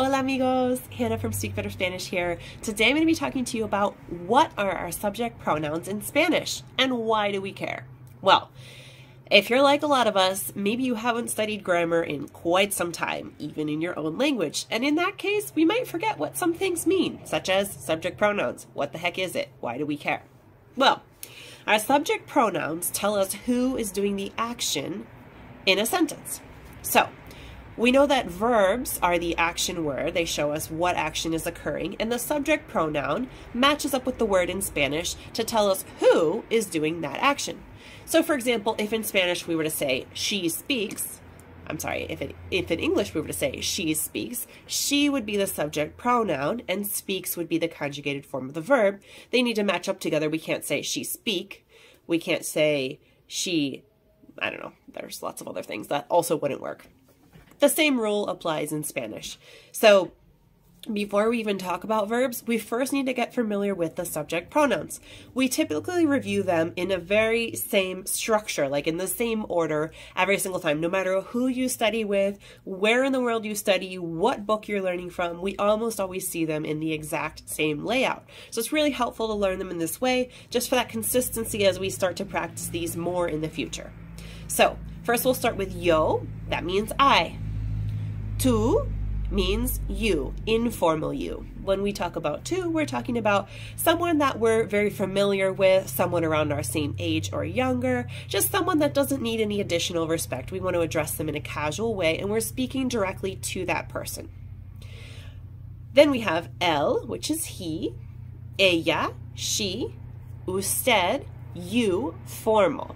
Hola amigos, Hannah from Speak Better Spanish here. Today I'm going to be talking to you about what are our subject pronouns in Spanish and why do we care? Well, if you're like a lot of us, maybe you haven't studied grammar in quite some time, even in your own language, and in that case, we might forget what some things mean, such as subject pronouns. What the heck is it? Why do we care? Well, our subject pronouns tell us who is doing the action in a sentence. So, we know that verbs are the action word. They show us what action is occurring, and the subject pronoun matches up with the word in Spanish to tell us who is doing that action. So for example, if in Spanish we were to say she speaks, I'm sorry, if, it, if in English we were to say she speaks, she would be the subject pronoun and speaks would be the conjugated form of the verb. They need to match up together. We can't say she speak. We can't say she, I don't know, there's lots of other things that also wouldn't work. The same rule applies in Spanish. So before we even talk about verbs, we first need to get familiar with the subject pronouns. We typically review them in a very same structure, like in the same order every single time, no matter who you study with, where in the world you study, what book you're learning from, we almost always see them in the exact same layout. So it's really helpful to learn them in this way, just for that consistency as we start to practice these more in the future. So first we'll start with yo, that means I. Tu means you, informal you. When we talk about tu, we're talking about someone that we're very familiar with, someone around our same age or younger, just someone that doesn't need any additional respect. We want to address them in a casual way, and we're speaking directly to that person. Then we have él, which is he, ella, she, usted, you, formal.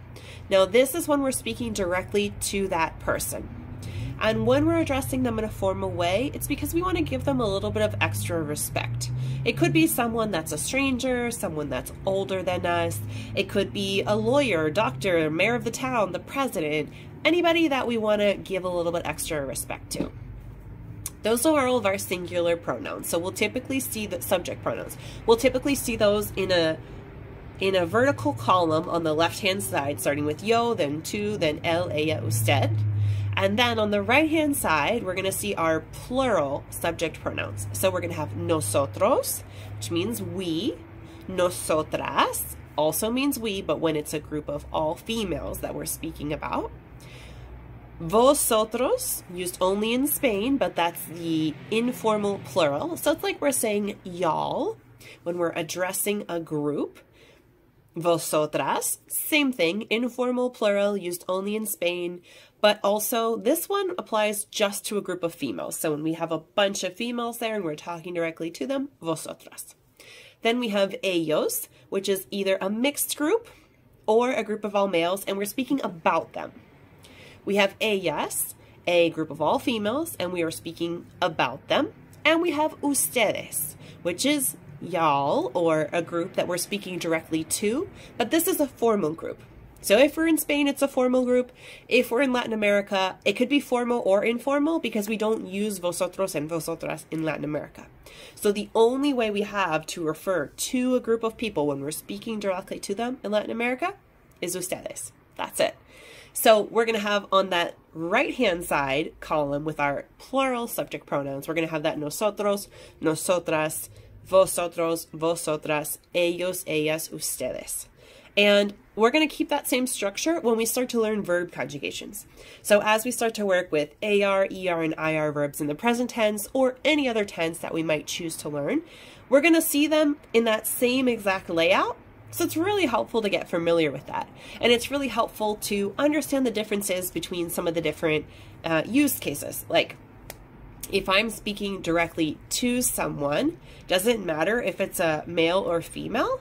Now, this is when we're speaking directly to that person. And when we're addressing them in a formal way, it's because we want to give them a little bit of extra respect. It could be someone that's a stranger, someone that's older than us. It could be a lawyer, doctor, mayor of the town, the president, anybody that we want to give a little bit extra respect to. Those are all of our singular pronouns. So we'll typically see the subject pronouns. We'll typically see those in a in a vertical column on the left-hand side, starting with yo, then tu, then él, ella, usted. And then on the right-hand side, we're going to see our plural subject pronouns. So we're going to have nosotros, which means we. Nosotras also means we, but when it's a group of all females that we're speaking about. Vosotros, used only in Spain, but that's the informal plural. So it's like we're saying y'all when we're addressing a group. Vosotras, same thing, informal plural, used only in Spain, but also this one applies just to a group of females. So when we have a bunch of females there and we're talking directly to them, vosotras. Then we have ellos, which is either a mixed group or a group of all males, and we're speaking about them. We have ellas, a group of all females, and we are speaking about them. And we have ustedes, which is y'all, or a group that we're speaking directly to, but this is a formal group. So if we're in Spain, it's a formal group. If we're in Latin America, it could be formal or informal because we don't use vosotros and vosotras in Latin America. So the only way we have to refer to a group of people when we're speaking directly to them in Latin America is ustedes. That's it. So we're going to have on that right-hand side column with our plural subject pronouns, we're going to have that nosotros, nosotras, vosotros, vosotras, ellos, ellas, ustedes. And we're going to keep that same structure when we start to learn verb conjugations. So as we start to work with AR, ER, and IR verbs in the present tense or any other tense that we might choose to learn, we're going to see them in that same exact layout. So it's really helpful to get familiar with that. And it's really helpful to understand the differences between some of the different uh, use cases. Like if I'm speaking directly to someone, doesn't matter if it's a male or female?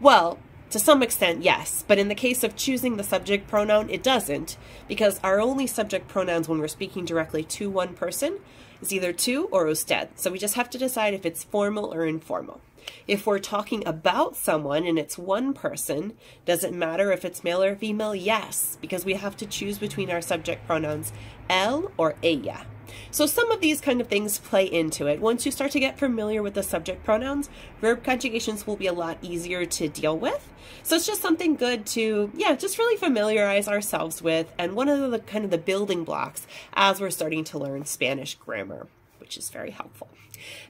Well, to some extent, yes, but in the case of choosing the subject pronoun, it doesn't, because our only subject pronouns when we're speaking directly to one person is either tu or usted. So we just have to decide if it's formal or informal. If we're talking about someone and it's one person, does it matter if it's male or female? Yes, because we have to choose between our subject pronouns él or ella. So some of these kind of things play into it. Once you start to get familiar with the subject pronouns, verb conjugations will be a lot easier to deal with. So it's just something good to, yeah, just really familiarize ourselves with and one of the kind of the building blocks as we're starting to learn Spanish grammar which is very helpful.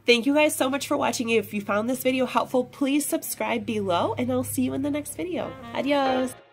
Thank you guys so much for watching. If you found this video helpful, please subscribe below and I'll see you in the next video. Adios.